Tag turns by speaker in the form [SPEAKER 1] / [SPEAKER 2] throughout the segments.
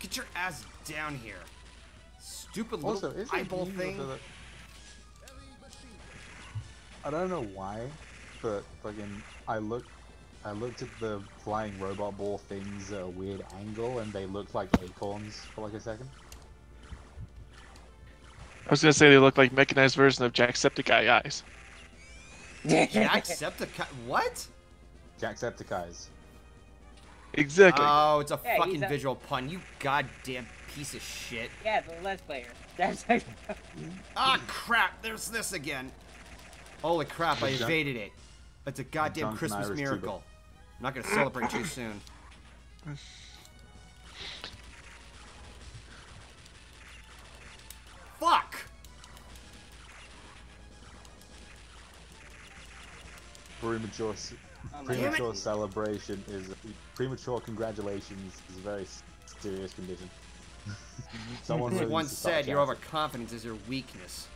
[SPEAKER 1] Get your ass down here. Stupid little
[SPEAKER 2] Also, isn't
[SPEAKER 1] eyeball thing.
[SPEAKER 2] I don't know why, but fucking I looked, I looked at the flying robot ball thing's at a weird angle, and they looked like acorns for like a second.
[SPEAKER 3] I was gonna say they look like mechanized version of Jacksepticeye eyes.
[SPEAKER 1] Jacksepticeye. What?
[SPEAKER 2] Jacksepticeyes.
[SPEAKER 3] Exactly.
[SPEAKER 1] Oh, it's a
[SPEAKER 4] Yeah,
[SPEAKER 1] fucking
[SPEAKER 4] a-
[SPEAKER 1] visual pun. You goddamn piece of shit.
[SPEAKER 4] Yeah, the Let's Player. That's like,
[SPEAKER 1] Ah, crap. There's this again. Holy crap, I evaded it. It's a goddamn Christmas
[SPEAKER 2] Irish
[SPEAKER 1] miracle. I'm not gonna celebrate too soon. Fuck!
[SPEAKER 2] Premature,
[SPEAKER 4] Oh my
[SPEAKER 2] premature celebration is premature. Congratulations is a very serious condition. Someone
[SPEAKER 1] Someone
[SPEAKER 2] really
[SPEAKER 1] once
[SPEAKER 2] needs to start
[SPEAKER 1] said your overconfidence is your weakness.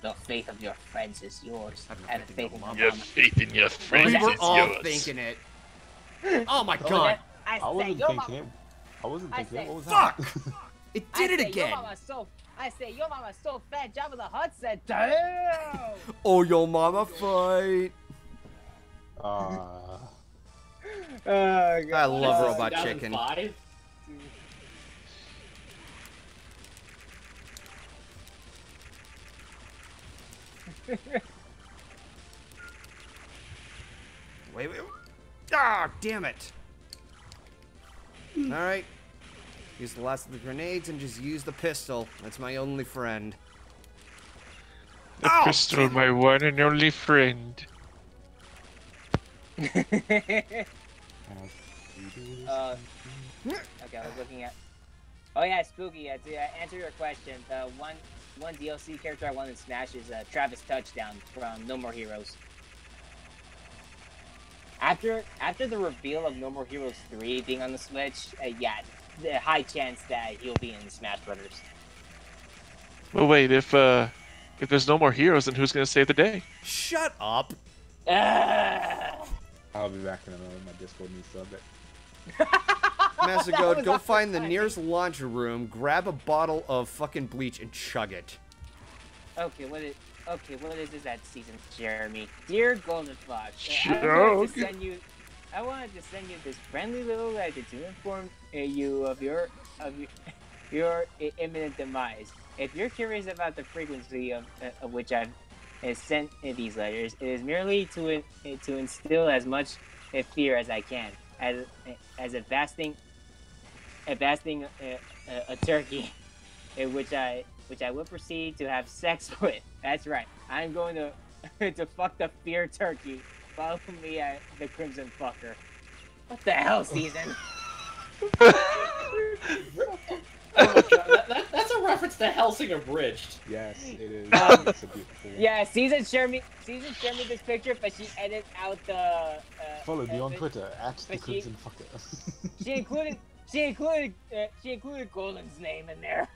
[SPEAKER 4] the faith of your friends is yours.
[SPEAKER 1] I have faith
[SPEAKER 4] faith
[SPEAKER 1] in
[SPEAKER 4] in
[SPEAKER 1] your
[SPEAKER 4] your
[SPEAKER 1] mama.
[SPEAKER 4] mama.
[SPEAKER 3] faith in your
[SPEAKER 1] We
[SPEAKER 3] friends
[SPEAKER 1] were
[SPEAKER 3] is
[SPEAKER 1] all
[SPEAKER 3] yours.
[SPEAKER 1] thinking it. Oh my god!
[SPEAKER 4] I,
[SPEAKER 2] I wasn't
[SPEAKER 4] your
[SPEAKER 2] thinking
[SPEAKER 4] mama.
[SPEAKER 2] it. I wasn't
[SPEAKER 4] I
[SPEAKER 2] thinking it. What was
[SPEAKER 1] Fuck!
[SPEAKER 2] that?
[SPEAKER 1] It
[SPEAKER 4] I
[SPEAKER 1] did it
[SPEAKER 4] said,
[SPEAKER 1] again!
[SPEAKER 4] Your mama so. I say your mama so fat. Jabba the Hutt said, "Damn."
[SPEAKER 1] Oh, your mama fight!
[SPEAKER 2] Uh,
[SPEAKER 4] oh,
[SPEAKER 1] I love
[SPEAKER 4] Uh,
[SPEAKER 1] Robot Chicken. Wait, wait. Ah, damn it! Alright. Use the last of the grenades and just use the pistol. That's my only friend.
[SPEAKER 3] The
[SPEAKER 1] Ow!
[SPEAKER 3] pistol, my one and only friend.
[SPEAKER 4] Uh, okay, I was looking at. Oh yeah, spooky. Uh, to uh, answer your question, the one one DLC character I want to smash is uh, Travis Touchdown from No More Heroes. After after the reveal of No More Heroes 3 being on the Switch, uh, yeah, the high chance that he'll be in Smash Brothers.
[SPEAKER 3] Well, wait. If uh, if there's no more heroes, then who's gonna save the day?
[SPEAKER 1] Shut up!
[SPEAKER 2] I'll be back in a moment. My Discord needs to update.
[SPEAKER 1] Master
[SPEAKER 4] That
[SPEAKER 1] Goat, go
[SPEAKER 4] awesome
[SPEAKER 1] find the
[SPEAKER 4] timing.
[SPEAKER 1] nearest laundry room, grab a bottle of fucking bleach, and chug it.
[SPEAKER 4] Okay, what is okay? What is this at season, Jeremy? Dear Golden Fox, I
[SPEAKER 3] Chug.
[SPEAKER 4] wanted to send you. I wanted to send you this friendly little letter to inform uh, you of your of your, your imminent demise. If you're curious about the frequency of, uh, of which I've uh, sent uh, these letters, it is merely to uh, to instill as much uh, fear as I can, as uh, as a fasting a fasting uh, uh, a turkey, in which I which I will proceed to have sex with. That's right. I'm going to to fuck the fear turkey. Follow me at the Crimson Fucker. What the hell, season?
[SPEAKER 5] Oh that, a reference to Hellsing Abridged.
[SPEAKER 2] Yes, it is.
[SPEAKER 4] Um,
[SPEAKER 2] it's a beautiful. one.
[SPEAKER 4] yeah, season shared me. Season shared me this picture, but she edited out the. Uh,
[SPEAKER 2] Follow me
[SPEAKER 4] uh,
[SPEAKER 2] on Twitter at the
[SPEAKER 4] but she-
[SPEAKER 2] Crimson Fucker.
[SPEAKER 4] She included. She included. Uh, she included Golden's name in there.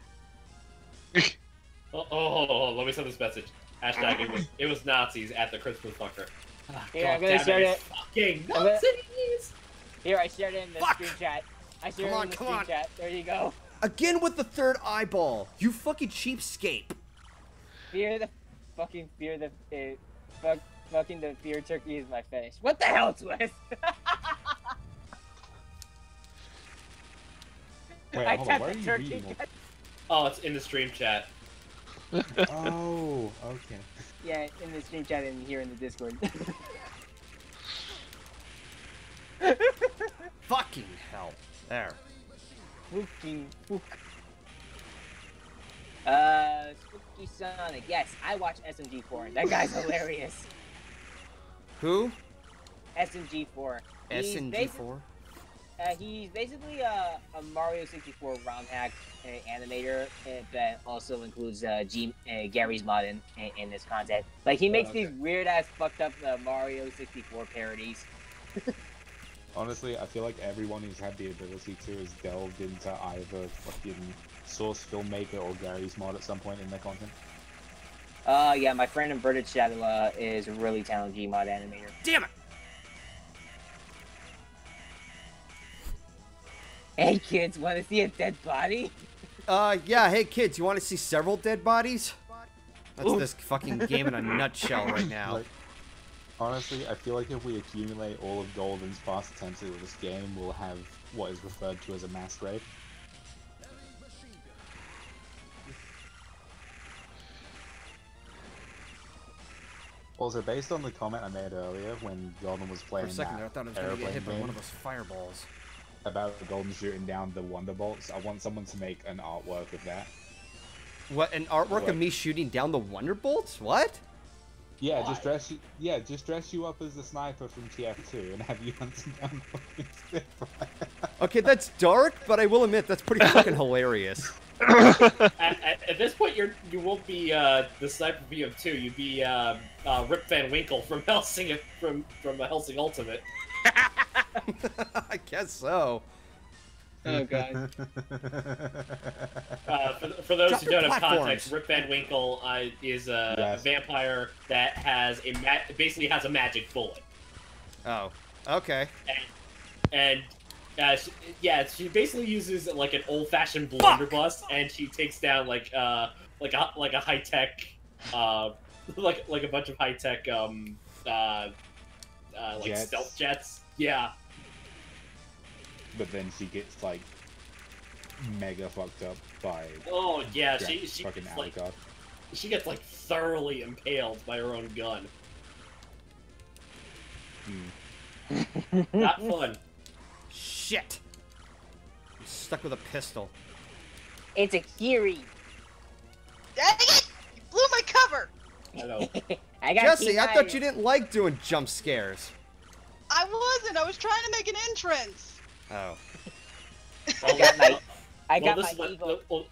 [SPEAKER 5] Oh, oh, oh, oh, let me send this message. Hashtag it was, it was Nazis at the Christmas fucker. Ah,
[SPEAKER 4] Here, I'm gonna share it.
[SPEAKER 5] Fucking
[SPEAKER 4] I'm gonna-
[SPEAKER 5] Nazis!
[SPEAKER 4] Here, I shared it in the
[SPEAKER 1] Fuck!
[SPEAKER 4] screen chat. I shared
[SPEAKER 1] Come on,
[SPEAKER 4] it in the
[SPEAKER 1] come
[SPEAKER 4] screen
[SPEAKER 1] on.
[SPEAKER 4] chat. There you go.
[SPEAKER 1] Again with the third eyeball. You fucking cheapskate.
[SPEAKER 4] Fear the fucking fear the uh, fuck fucking the fear turkey is my fetish. What the hell, Twist?
[SPEAKER 2] Wait,
[SPEAKER 4] I
[SPEAKER 2] hold on.
[SPEAKER 4] tapped
[SPEAKER 2] Where are
[SPEAKER 4] the
[SPEAKER 2] you
[SPEAKER 4] turkey.
[SPEAKER 2] reading? all-
[SPEAKER 5] Oh, it's in the stream chat.
[SPEAKER 2] Oh, okay.
[SPEAKER 4] Yeah, in the stream chat and here in the Discord.
[SPEAKER 1] Fucking hell. There.
[SPEAKER 4] Fucking fuck. Uh, Spooky Sonic. Yes, I watch SMG4. That guy's hilarious.
[SPEAKER 1] Who?
[SPEAKER 4] SMG4. He's basi-
[SPEAKER 1] SNG4?
[SPEAKER 4] Uh, he's basically a, a Mario 64 ROM hack uh, animator uh, that also includes uh, G, uh, Garry's mod in, in, in his content. Like he makes
[SPEAKER 2] okay.
[SPEAKER 4] these weird ass fucked up uh, Mario 64 parodies.
[SPEAKER 2] Honestly, I feel like everyone who's had the ability to has delved into either fucking Source Filmmaker or Garry's mod at some point in their content.
[SPEAKER 4] Uh, yeah, my friend Inverted Shadowla is a really talented Gmod animator.
[SPEAKER 1] Damn it!
[SPEAKER 4] Hey kids, want to see a dead body?
[SPEAKER 1] Uh, yeah, hey kids, you want to see several dead bodies? That's this fucking game in a nutshell right now.
[SPEAKER 2] Like, honestly, I feel like if we accumulate all of Golden's past attempts at this game, we'll have what is referred to as a mass raid. Also, based on the comment I made earlier when Golden was playing For
[SPEAKER 1] a second
[SPEAKER 2] that
[SPEAKER 1] there, I thought I was gonna get hit by one of those fireballs.
[SPEAKER 2] about Golden shooting down the Wonderbolts, I want someone to make an artwork of that.
[SPEAKER 1] What, an artwork
[SPEAKER 2] What?
[SPEAKER 1] of me shooting down the Wonderbolts? What?
[SPEAKER 2] Yeah,
[SPEAKER 5] Why?
[SPEAKER 2] just dress you. Yeah, just dress you up as the sniper from TF2 and have you hunting down fucking Spitfire.
[SPEAKER 1] Okay, that's dark, but I will admit that's pretty fucking hilarious.
[SPEAKER 5] at, at, at this point, you're you won't be uh, the sniper BM2. You'd be uh, uh, Rip Van Winkle from Hellsing from from Hellsing Ultimate.
[SPEAKER 1] I guess so.
[SPEAKER 4] Oh god.
[SPEAKER 5] Uh, for, for those
[SPEAKER 1] Drop
[SPEAKER 5] who don't have context, Rip Van Winkle uh, is a
[SPEAKER 2] Yes.
[SPEAKER 5] vampire that has a ma- basically has a magic bullet,
[SPEAKER 1] Oh, okay.
[SPEAKER 5] and uh, she, yeah, she basically uses like an old-fashioned blunderbuss, and she takes down like uh like a like a high tech uh like like a bunch of high tech um uh, uh like
[SPEAKER 2] Jets.
[SPEAKER 5] stealth jets. Yeah,
[SPEAKER 2] but then she gets like mega fucked up by
[SPEAKER 5] oh yeah,
[SPEAKER 2] Gra-
[SPEAKER 5] she she
[SPEAKER 2] fucking
[SPEAKER 5] gets, like
[SPEAKER 2] Alucard.
[SPEAKER 5] she gets like thoroughly impaled by her own gun.
[SPEAKER 2] Hmm.
[SPEAKER 5] Not fun.
[SPEAKER 1] Shit. I'm stuck with a pistol.
[SPEAKER 4] It's a Kiri.
[SPEAKER 6] Dang it! You blew my cover!
[SPEAKER 5] I know.
[SPEAKER 4] I got
[SPEAKER 1] Jesse, I thought you didn't like doing jump scares.
[SPEAKER 6] I wasn't. I was trying to make an entrance.
[SPEAKER 1] Oh.
[SPEAKER 4] I got my, I
[SPEAKER 5] well,
[SPEAKER 4] got
[SPEAKER 5] this is
[SPEAKER 4] my
[SPEAKER 5] what,
[SPEAKER 4] eagle.
[SPEAKER 5] well,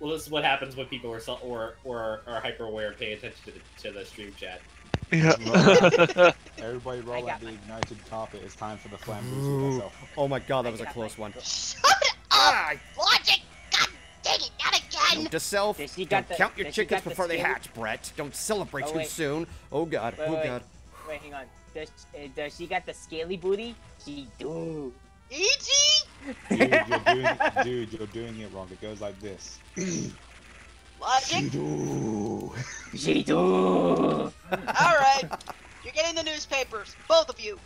[SPEAKER 5] well, this is what happens when people are so- or or are hyper aware and paying attention to the to the stream chat.
[SPEAKER 3] Yeah.
[SPEAKER 2] Everybody roll out the ignited carpet. It's time for the flam boost
[SPEAKER 1] Ooh.
[SPEAKER 2] with myself.
[SPEAKER 1] Oh my god, that was a close
[SPEAKER 4] my-
[SPEAKER 1] one.
[SPEAKER 6] Shut up!
[SPEAKER 1] Ah!
[SPEAKER 6] Logic! God dang it, not again!
[SPEAKER 1] Note to self,
[SPEAKER 4] Does she
[SPEAKER 1] don't
[SPEAKER 4] the-
[SPEAKER 1] count your chickens
[SPEAKER 4] got the
[SPEAKER 1] before they hatch, Brett. Don't celebrate
[SPEAKER 4] Oh,
[SPEAKER 1] too soon. Oh god,
[SPEAKER 4] Wait,
[SPEAKER 1] oh
[SPEAKER 4] wait,
[SPEAKER 1] god.
[SPEAKER 4] Wait, hang on. Does, uh, does she got the scaly booty? She do.
[SPEAKER 6] EG?
[SPEAKER 2] Dude, you're doing, dude, you're doing it wrong. It goes like this.
[SPEAKER 6] Logic?
[SPEAKER 2] Dude.
[SPEAKER 4] She do.
[SPEAKER 6] Alright. You're getting the newspapers. Both of you.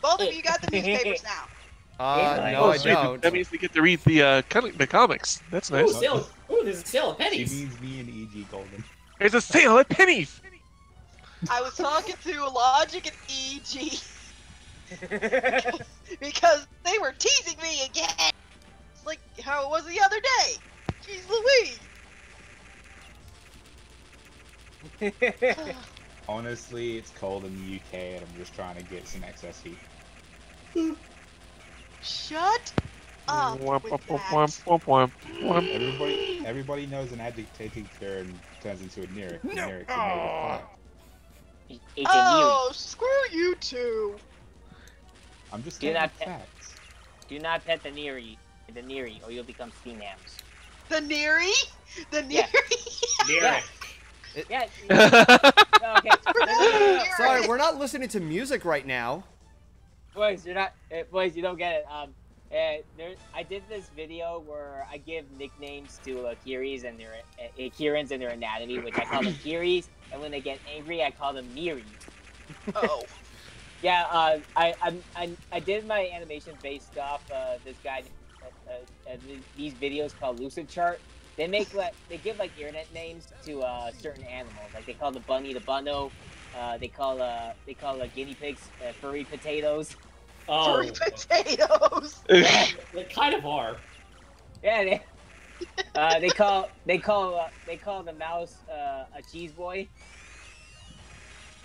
[SPEAKER 6] Both of you got the newspapers now.
[SPEAKER 1] Uh, no,
[SPEAKER 3] oh,
[SPEAKER 1] I
[SPEAKER 3] sweet.
[SPEAKER 1] don't.
[SPEAKER 3] That means we get to read the uh, comic, the comics. That's
[SPEAKER 5] Ooh,
[SPEAKER 3] nice.
[SPEAKER 5] sale! Ooh, there's a sale of
[SPEAKER 2] She
[SPEAKER 5] pennies.
[SPEAKER 2] means me and EG Golden.
[SPEAKER 3] There's a sale at Pennies.
[SPEAKER 6] I was talking to Logic and EG because they were teasing me again. It's like how it was the other day. Jeez Louise.
[SPEAKER 2] Honestly, it's cold in the UK and I'm just trying to get some excess heat.
[SPEAKER 6] Shut up.
[SPEAKER 2] Everybody, everybody knows an adjective Karen turns into a lyric.
[SPEAKER 1] No.
[SPEAKER 2] Lyrics are made of fire.
[SPEAKER 4] It's a Yuri.
[SPEAKER 6] Oh, screw you two.
[SPEAKER 2] I'm just
[SPEAKER 4] Do not pet-
[SPEAKER 2] facts.
[SPEAKER 4] Do not pet the Neri, the Neri, or you'll become steam hams.
[SPEAKER 6] The Neri? The Neri?
[SPEAKER 4] Yeah.
[SPEAKER 5] Lyric.
[SPEAKER 4] Yeah. you- okay.
[SPEAKER 1] Sorry, we're not listening to music right now.
[SPEAKER 4] boys, you're not. Uh, boys, you don't get it. Um, uh, there, I did this video where I give nicknames to uh, Kiris and their uh, Kirins and their anatomy, which I call them Kiris, and when they get angry, I call them Miris.
[SPEAKER 6] Oh.
[SPEAKER 4] Yeah, uh, I, I, I, I did my animation based off uh, this guy. Uh, uh, uh, these videos called Lucid Chart. They make like they give like internet names to uh, certain animals. Like they call the bunny the bunno. Uh, they call uh, they call uh, guinea pigs uh, furry potatoes.
[SPEAKER 5] Oh,
[SPEAKER 6] Furry potatoes.
[SPEAKER 5] they kind of are.
[SPEAKER 4] Yeah, they, uh, they call they call uh, they call the mouse uh, a cheese boy.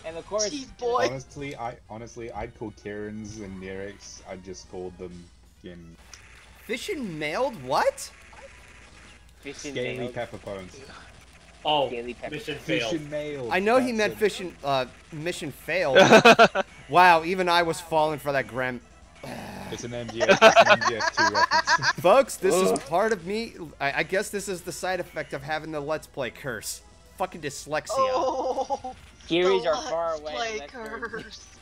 [SPEAKER 4] And of course,
[SPEAKER 6] Cheese boy.
[SPEAKER 2] Honestly, I honestly I'd call Karen's and lyrics. I just called them in
[SPEAKER 1] Fish and mailed? What?
[SPEAKER 4] fish and
[SPEAKER 2] scaly
[SPEAKER 4] mail,
[SPEAKER 2] pepper bones.
[SPEAKER 5] Oh,
[SPEAKER 4] Scaly pepper.
[SPEAKER 5] mission
[SPEAKER 2] Fish
[SPEAKER 5] failed.
[SPEAKER 2] and mail.
[SPEAKER 1] I know he meant
[SPEAKER 2] it.
[SPEAKER 1] fish and, uh, mission failed. wow, even I was falling for that gram.
[SPEAKER 2] It's an MGS, an MGS2 reference.
[SPEAKER 1] Folks, this
[SPEAKER 4] Ugh.
[SPEAKER 1] is part of me. I, I guess this is the side effect of having the Let's Play curse. fucking dyslexia.
[SPEAKER 6] Oh,
[SPEAKER 4] Kiris are far away.
[SPEAKER 6] Play
[SPEAKER 4] unless they're-
[SPEAKER 6] curse.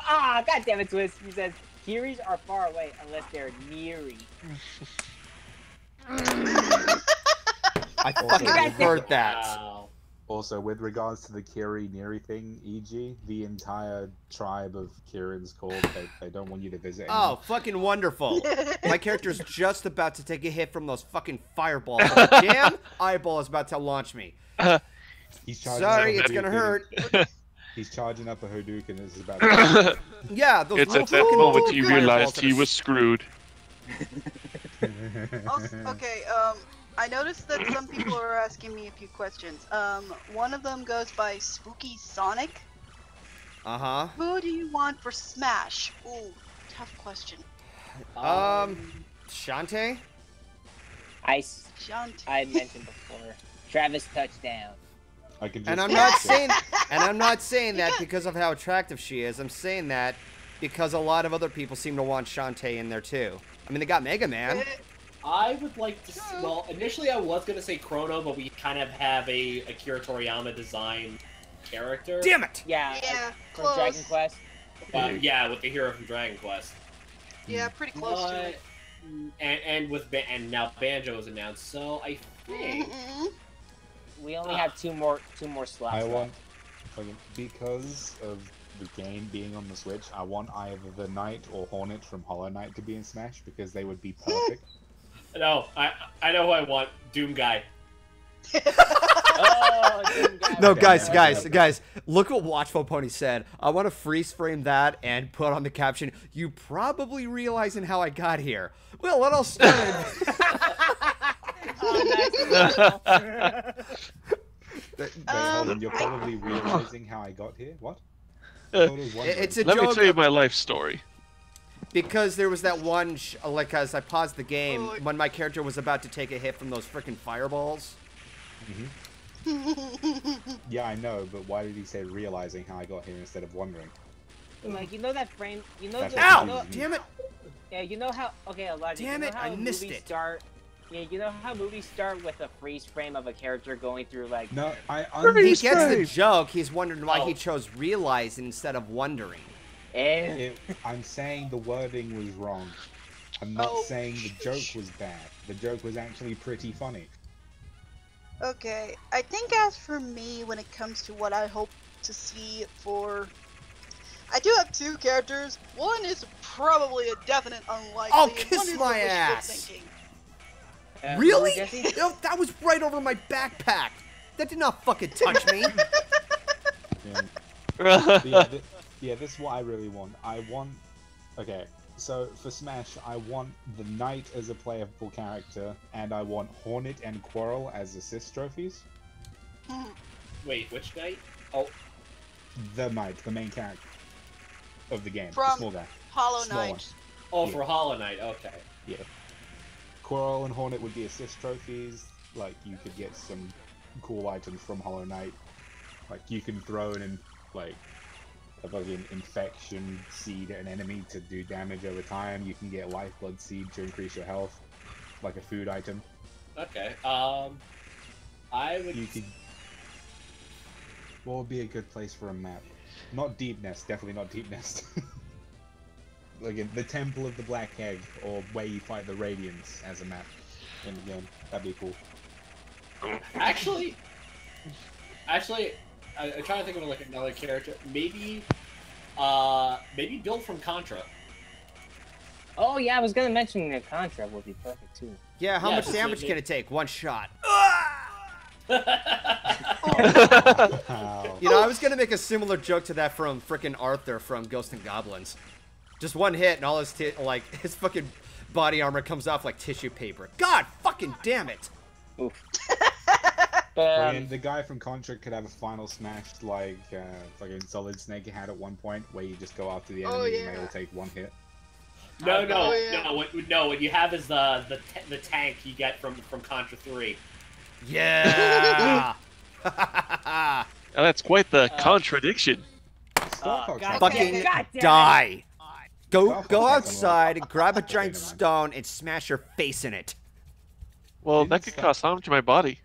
[SPEAKER 4] Ah, god damn it, Twist. He says Kiris are far away unless they're neary.
[SPEAKER 1] I fucking
[SPEAKER 6] God damn
[SPEAKER 1] heard that.
[SPEAKER 5] Wow.
[SPEAKER 2] Also, with regards to the Kiri Neri thing, e.g., the entire tribe of Kirin's called. They, they don't want you to visit.
[SPEAKER 1] Oh, fucking wonderful. My character's just about to take a hit from those fucking fireballs. damn eyeball is about to launch me.
[SPEAKER 2] He's charging
[SPEAKER 1] Sorry,
[SPEAKER 2] up a
[SPEAKER 1] it's gonna hurt.
[SPEAKER 2] He's charging up a Hadouken and is about to.
[SPEAKER 1] Yeah, those
[SPEAKER 3] it's at that moment he realized he was screwed.
[SPEAKER 6] Also, okay, um, I noticed that some people are asking me a few questions. Um, one of them goes by Spooky Sonic.
[SPEAKER 1] Uh huh.
[SPEAKER 6] Who do you want for Smash? Ooh, tough question.
[SPEAKER 1] Um, Shantae?
[SPEAKER 4] I, s-
[SPEAKER 6] Shunt.
[SPEAKER 4] I mentioned before. Travis touchdown.
[SPEAKER 2] I can just
[SPEAKER 1] And I'm not saying, and I'm not saying that because of how attractive she is. I'm saying that because a lot of other people seem to want Shantae in there too. I mean, they got Mega Man.
[SPEAKER 5] I would like to. See, well, initially I was gonna say Chrono, but we kind of have a Akira Toriyama design character.
[SPEAKER 1] Damn it!
[SPEAKER 4] Yeah,
[SPEAKER 6] Yeah,
[SPEAKER 4] from
[SPEAKER 6] close.
[SPEAKER 4] Dragon Quest.
[SPEAKER 5] Uh, yeah, with the hero from Dragon Quest.
[SPEAKER 6] Yeah, pretty close to it.
[SPEAKER 5] and and with and now Banjo is announced, so I think
[SPEAKER 6] Mm-mm.
[SPEAKER 4] We only
[SPEAKER 5] Ah.
[SPEAKER 4] have two more two more slots.
[SPEAKER 2] I
[SPEAKER 4] left.
[SPEAKER 2] want okay, because of the game being on the Switch. I want either the Knight or Hornet from Hollow Knight to be in Smash because they would be perfect.
[SPEAKER 5] no, I I know who I want. Doom guy.
[SPEAKER 4] Oh,
[SPEAKER 1] No, guys, guys, guys, look what Watchful Pony said. I want to freeze frame that and put on the caption, you probably realizing how I got here. Well, it all started.
[SPEAKER 4] Oh, nice.
[SPEAKER 2] Wait,
[SPEAKER 6] Um,
[SPEAKER 2] hold on, you're probably realizing how I got here. What?
[SPEAKER 3] Uh,
[SPEAKER 1] it's a
[SPEAKER 3] Let me tell you my life story.
[SPEAKER 1] because there was that one, sh- like, as I paused the game,
[SPEAKER 6] Oh.
[SPEAKER 1] when my character was about to take a hit from those freaking fireballs.
[SPEAKER 2] Yeah, I know, but why did he say realizing how I got here instead of wondering?
[SPEAKER 4] like you know that frame. You know.
[SPEAKER 2] That's
[SPEAKER 4] The,
[SPEAKER 1] Ow!
[SPEAKER 4] You know,
[SPEAKER 1] Damn it!
[SPEAKER 4] yeah, you know how. Okay, Elijah.
[SPEAKER 1] Damn
[SPEAKER 4] you know
[SPEAKER 1] it,
[SPEAKER 4] How
[SPEAKER 1] I missed it.
[SPEAKER 4] Start. Yeah, you know how movies start with a freeze frame of a character going through like.
[SPEAKER 2] No, I
[SPEAKER 1] He gets the joke. He's wondering why he
[SPEAKER 5] Oh.
[SPEAKER 1] chose realizing instead of wondering.
[SPEAKER 4] Eh.
[SPEAKER 2] It, I'm saying the wording was wrong. I'm not
[SPEAKER 6] Oh,
[SPEAKER 2] saying the joke was bad. The joke was actually pretty funny.
[SPEAKER 6] Okay, I think as for me, when it comes to what I hope to see for, I do have two characters. One is probably a definite unlikely.
[SPEAKER 1] Oh,
[SPEAKER 6] and
[SPEAKER 1] kiss
[SPEAKER 6] one
[SPEAKER 1] my
[SPEAKER 6] wishful
[SPEAKER 1] ass.
[SPEAKER 6] Thinking.
[SPEAKER 4] Uh,
[SPEAKER 1] Really?
[SPEAKER 4] Jesse?
[SPEAKER 1] No, that was right over my backpack. That did not fucking touch me.
[SPEAKER 2] Yeah. Yeah, th- yeah, this is what I really want. I want. Okay, so for Smash, I want the Knight as a playable character, and I want Hornet and Quirrel as assist trophies.
[SPEAKER 5] Wait, which guy? Oh,
[SPEAKER 2] The Knight, the main character of the game, the small guy.
[SPEAKER 6] Hollow
[SPEAKER 2] Small.
[SPEAKER 6] Knight.
[SPEAKER 5] oh,
[SPEAKER 2] Yeah.
[SPEAKER 5] for Hollow Knight. Okay.
[SPEAKER 2] Quirrel and Hornet would be assist trophies. Like you could get some cool items from Hollow Knight. Like you can throw in, in like a fucking infection seed at an enemy to do damage over time. You can get lifeblood seed to increase your health, like a food item.
[SPEAKER 5] Okay. Um, I would.
[SPEAKER 2] You could. What would be a good place for a map? Not Deepnest, definitely not Deepnest. like the Temple of the Black Egg, or where you fight the Radiance as a map in the game. That'd be cool.
[SPEAKER 5] Actually, actually, I, I'm trying to think of like another character. Maybe, uh, maybe Bill from Contra.
[SPEAKER 4] Oh yeah, I was gonna mention that Contra would be perfect too.
[SPEAKER 1] Yeah, how
[SPEAKER 5] Yeah,
[SPEAKER 1] much
[SPEAKER 5] just
[SPEAKER 1] damage
[SPEAKER 5] like
[SPEAKER 1] can
[SPEAKER 5] it-
[SPEAKER 1] it take? One shot.
[SPEAKER 2] Wow.
[SPEAKER 1] You know, I was gonna make a similar joke to that from frickin' Arthur from Ghost and Goblins. Just one hit and all his ti- like his fucking body armor comes off like tissue paper. God fucking damn it!
[SPEAKER 4] Oof. Um,
[SPEAKER 2] the guy from Contra could have a final smash like uh, fucking Solid Snake had at one point, where you just go after the
[SPEAKER 6] Oh,
[SPEAKER 2] enemies and they
[SPEAKER 6] yeah.
[SPEAKER 2] all take one hit.
[SPEAKER 5] no, no,
[SPEAKER 6] Oh, yeah.
[SPEAKER 5] no. What, no, what you have is the the ta- the tank you get from from Contra Three.
[SPEAKER 1] Yeah.
[SPEAKER 3] Now, that's quite the
[SPEAKER 4] Uh,
[SPEAKER 3] contradiction.
[SPEAKER 2] Star
[SPEAKER 4] Oh, God
[SPEAKER 1] fucking.
[SPEAKER 4] God damn it.
[SPEAKER 1] die. Go go
[SPEAKER 2] fucking
[SPEAKER 1] outside, grab a giant
[SPEAKER 2] never
[SPEAKER 1] stone, and smash your face in it.
[SPEAKER 3] Well,
[SPEAKER 2] Didn't
[SPEAKER 3] that could
[SPEAKER 2] Star-
[SPEAKER 3] cause harm to my body.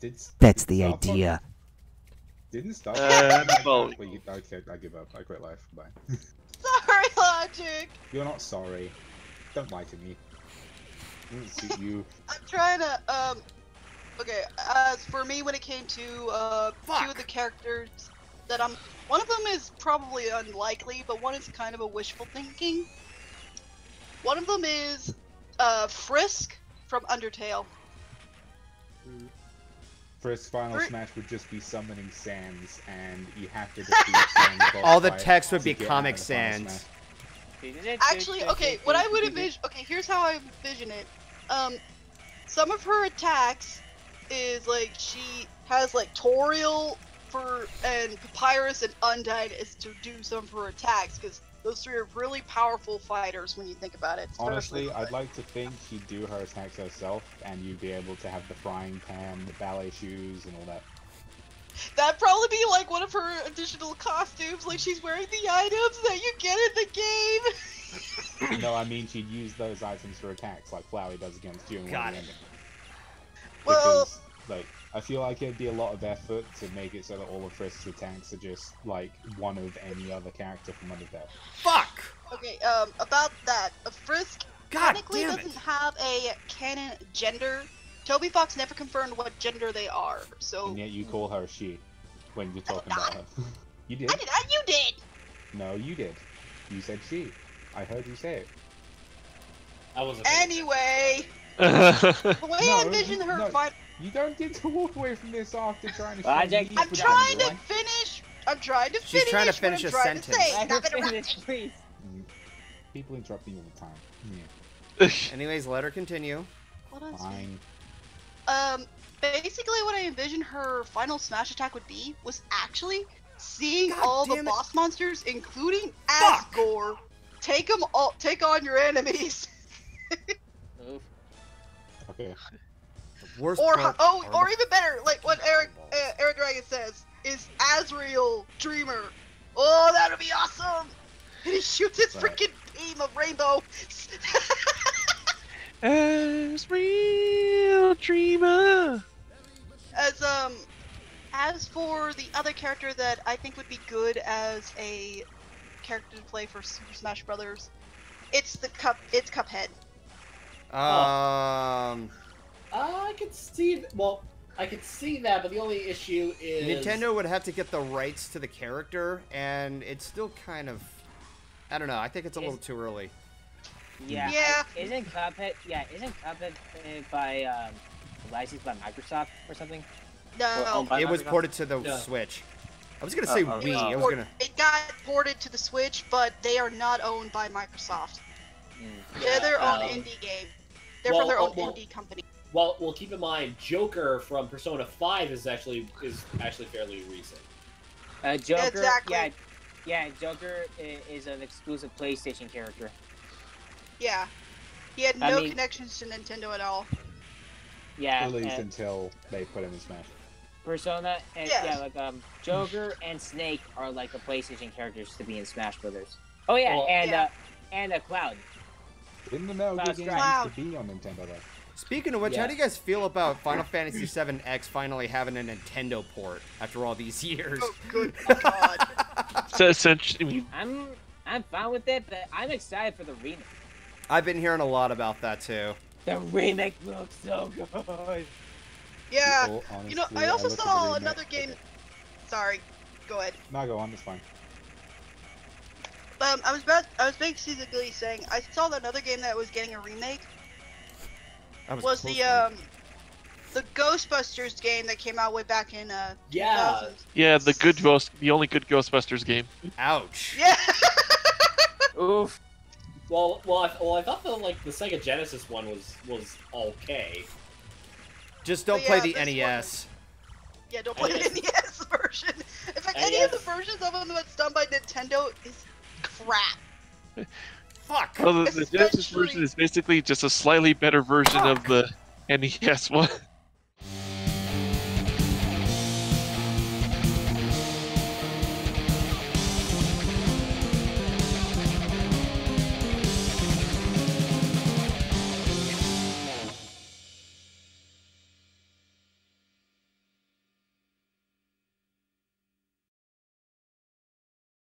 [SPEAKER 2] Did
[SPEAKER 1] That's
[SPEAKER 2] did
[SPEAKER 1] the
[SPEAKER 2] Star Fox-
[SPEAKER 1] idea.
[SPEAKER 2] Didn't Star
[SPEAKER 3] Uh,
[SPEAKER 2] Fox-
[SPEAKER 3] well-
[SPEAKER 2] you- okay, I give up. I quit life. Bye.
[SPEAKER 6] Sorry, Logic.
[SPEAKER 2] You're not sorry. Don't lie to me. Doesn't suit you.
[SPEAKER 6] I'm trying to um. Okay, as for me, when it came to uh, two of the characters that I'm, one of them is probably unlikely, but one is kind of a wishful thinking. One of them is uh, Frisk from Undertale.
[SPEAKER 2] First final
[SPEAKER 6] Fr-
[SPEAKER 2] smash would just be summoning Sans, and you have to defeat Sans.
[SPEAKER 1] All the text would be Comic
[SPEAKER 2] of the final
[SPEAKER 1] Sans.
[SPEAKER 6] Actually, okay, what I would envision. Okay, here's how I envision it. Um, some of her attacks is like she has like Toriel for and Papyrus and Undyne is to do some of her attacks because those three are really powerful fighters when you think about it.
[SPEAKER 2] Honestly, I'd like to think she'd do her attacks herself, and you'd be able to have the frying pan, the ballet shoes, and all that.
[SPEAKER 6] That'd probably be like one of her additional costumes, like she's wearing the items that you get in the game.
[SPEAKER 2] no, I mean she'd use those items for attacks, like Flowey does against you. in
[SPEAKER 1] Got it.
[SPEAKER 2] ending.
[SPEAKER 6] Well-
[SPEAKER 2] like, I feel like it'd be a lot of effort to make it so that all of Frisk's attacks are just like one of any other character from Undertale.
[SPEAKER 1] Fuck!
[SPEAKER 6] Okay, um, about that, a Frisk
[SPEAKER 1] God
[SPEAKER 6] technically
[SPEAKER 1] damn
[SPEAKER 6] doesn't have a canon gender. Toby Fox never confirmed what gender they are, so
[SPEAKER 2] And yet you call her she when you're talking about her. you did?
[SPEAKER 6] I did. I, you did.
[SPEAKER 2] No, you did. You said she. I heard you say it.
[SPEAKER 5] I wasn't.
[SPEAKER 6] Anyway, the way I envision her
[SPEAKER 2] no.
[SPEAKER 6] fight,
[SPEAKER 2] You don't get to walk away from this after trying to.
[SPEAKER 4] Well, I
[SPEAKER 2] show
[SPEAKER 4] just-
[SPEAKER 2] me
[SPEAKER 6] I'm trying to
[SPEAKER 2] everyone.
[SPEAKER 6] finish. I'm trying to
[SPEAKER 1] She's
[SPEAKER 6] finish.
[SPEAKER 1] trying to finish
[SPEAKER 6] I'm
[SPEAKER 1] a
[SPEAKER 6] trying to
[SPEAKER 1] sentence.
[SPEAKER 6] say.
[SPEAKER 4] Let
[SPEAKER 6] Not
[SPEAKER 4] her
[SPEAKER 6] gonna
[SPEAKER 4] finish, please.
[SPEAKER 2] Mm. People interrupt me all the time. Yeah,
[SPEAKER 1] Anyways, let her continue.
[SPEAKER 6] Hold on a second.
[SPEAKER 2] fine.
[SPEAKER 6] Um, basically, what I envisioned her final smash attack would be was actually seeing
[SPEAKER 1] God
[SPEAKER 6] all the
[SPEAKER 1] it.
[SPEAKER 6] boss monsters, including
[SPEAKER 1] Fuck.
[SPEAKER 6] Asgore, take them all, take on your enemies,
[SPEAKER 2] Okay.
[SPEAKER 1] Worst
[SPEAKER 6] or
[SPEAKER 1] part
[SPEAKER 6] oh,
[SPEAKER 1] are
[SPEAKER 6] or even better, like what Eric uh, Eric Dragon says is Asriel Dreemurr. Oh, that would be awesome! And he shoots his
[SPEAKER 2] Right.
[SPEAKER 6] freaking beam of rainbow.
[SPEAKER 3] As real dreamer.
[SPEAKER 6] as um, as for the other character that I think would be good as a character to play for Super Smash Brothers, it's the cup. It's Cuphead.
[SPEAKER 1] Um,
[SPEAKER 5] Uh, I could see. Well, I could see that, but the only issue is
[SPEAKER 1] Nintendo would have to get the rights to the character, and it's still kind of. I don't know. I think it's a little too early.
[SPEAKER 4] Yeah.
[SPEAKER 6] Yeah.
[SPEAKER 4] I- isn't Cuphead? Yeah, isn't Cuphead uh, by um, licensed by Microsoft or something?
[SPEAKER 6] No,
[SPEAKER 4] owned by
[SPEAKER 1] It was
[SPEAKER 4] Microsoft?
[SPEAKER 1] ported to the
[SPEAKER 5] Yeah.
[SPEAKER 1] Switch. I was gonna say
[SPEAKER 3] Uh, uh,
[SPEAKER 1] Wii. I was
[SPEAKER 6] Or-
[SPEAKER 1] gonna.
[SPEAKER 6] it got ported to the Switch, but they are not owned by Microsoft.
[SPEAKER 4] Mm.
[SPEAKER 6] They're their own
[SPEAKER 5] um,
[SPEAKER 6] indie game. They're
[SPEAKER 5] well,
[SPEAKER 6] from their
[SPEAKER 5] uh,
[SPEAKER 6] own
[SPEAKER 5] well-
[SPEAKER 6] indie company.
[SPEAKER 5] Well, well, keep in mind, Joker from Persona Five is actually is actually fairly recent.
[SPEAKER 4] Uh, Joker.
[SPEAKER 6] Exactly.
[SPEAKER 4] Yeah, yeah. Joker is an exclusive PlayStation character.
[SPEAKER 6] Yeah, he had
[SPEAKER 4] I
[SPEAKER 6] no
[SPEAKER 4] mean-
[SPEAKER 6] connections to Nintendo at all.
[SPEAKER 4] Yeah.
[SPEAKER 2] At least
[SPEAKER 4] uh,
[SPEAKER 2] until they put him in Smash.
[SPEAKER 4] Persona and
[SPEAKER 6] Yes.
[SPEAKER 4] yeah, like um, Joker and Snake are like the PlayStation characters to be in Smash Brothers. Oh yeah,
[SPEAKER 5] Well-
[SPEAKER 4] and
[SPEAKER 6] Yeah.
[SPEAKER 4] uh, and a Cloud.
[SPEAKER 2] Didn't the Metal Gear
[SPEAKER 4] Cloud
[SPEAKER 2] games used to be on Nintendo though?
[SPEAKER 1] Speaking of which, how do you guys feel about Final Fantasy VII X finally having a Nintendo port after all these years?
[SPEAKER 6] Oh, good God.
[SPEAKER 3] So essentially,
[SPEAKER 4] I'm I'm fine with it, but I'm excited for the remake.
[SPEAKER 1] I've been hearing a lot about that too.
[SPEAKER 4] The remake looks so good.
[SPEAKER 6] Yeah.
[SPEAKER 2] People,
[SPEAKER 6] You know, I also
[SPEAKER 2] look at the
[SPEAKER 6] saw another game.
[SPEAKER 2] okay.
[SPEAKER 6] Sorry. Go ahead.
[SPEAKER 2] No, go on. It's fine.
[SPEAKER 6] Um, I was about, I was basically saying I saw another game that was getting a remake.
[SPEAKER 1] I
[SPEAKER 6] Was, the um, the Ghostbusters game that came out way back in uh.
[SPEAKER 5] Yeah.
[SPEAKER 3] yeah, the good ghost, the only good Ghostbusters game.
[SPEAKER 1] Ouch.
[SPEAKER 6] Yeah.
[SPEAKER 4] Oof.
[SPEAKER 5] Well, well, I, well, I thought the like the Sega Genesis one was was okay.
[SPEAKER 1] Just don't
[SPEAKER 6] But
[SPEAKER 1] play
[SPEAKER 6] yeah,
[SPEAKER 1] the
[SPEAKER 6] this one
[SPEAKER 1] NES.
[SPEAKER 6] yeah. Don't play the
[SPEAKER 5] NES.
[SPEAKER 6] NES version. In fact, any of the versions of them that's done by Nintendo is crap.
[SPEAKER 1] Fuck.
[SPEAKER 3] Well, the, the Genesis version is basically just a slightly better version of the NES one.